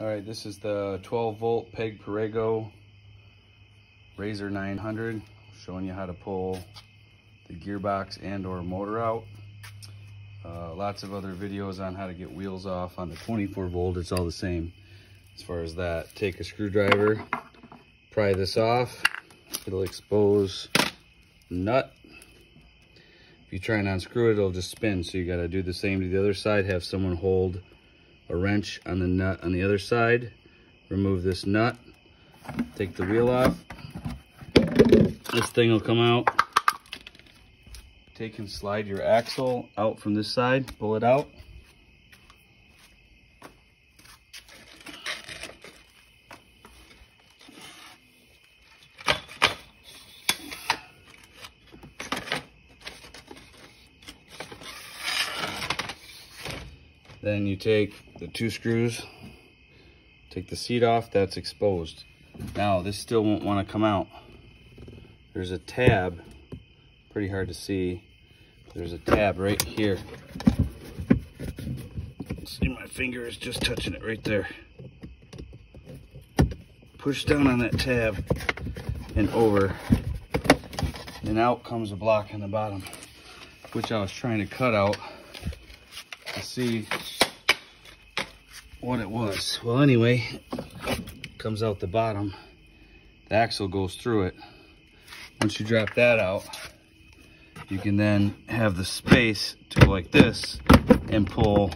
All right, this is the 12 volt Peg Perego RZR 900, showing you how to pull the gearbox and or motor out. Uh, lots of other videos on how to get wheels off on the 24 volt, it's all the same as far as that. Take a screwdriver, pry this off, it'll expose nut. If you try and unscrew it, it'll just spin, so you gotta do the same to the other side, have someone hold a wrench on the nut on the other side, remove this nut, take the wheel off, this thing will come out. Take and slide your axle out from this side, pull it out. Then you take the two screws, take the seat off, that's exposed. Now this still won't want to come out. There's a tab, pretty hard to see. There's a tab right here. See my finger is just touching it right there. Push down on that tab and over. And out comes a block on the bottom, which I was trying to cut out to see what it was. Well, anyway, comes out the bottom. The axle goes through it. Once you drop that out, you can then have the space to go like this and pull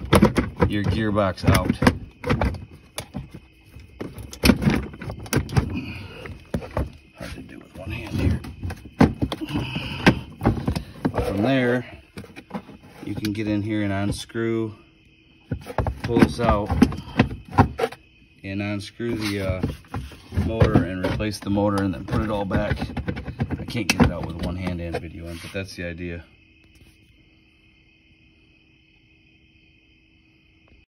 your gearbox out. Hard to do with one hand here. From there, you can get in here and unscrew, pull this out, and unscrew the uh, motor and replace the motor and then put it all back. I can't get it out with one hand and video in, but that's the idea.